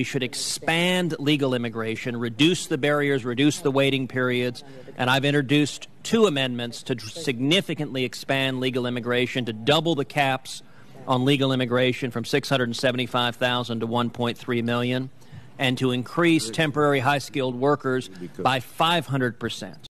we should expand legal immigration, reduce the barriers, reduce the waiting periods, and I've introduced two amendments to significantly expand legal immigration, to double the caps on legal immigration from 675,000 to 1.3 million, and to increase temporary high skilled workers by 500 percent.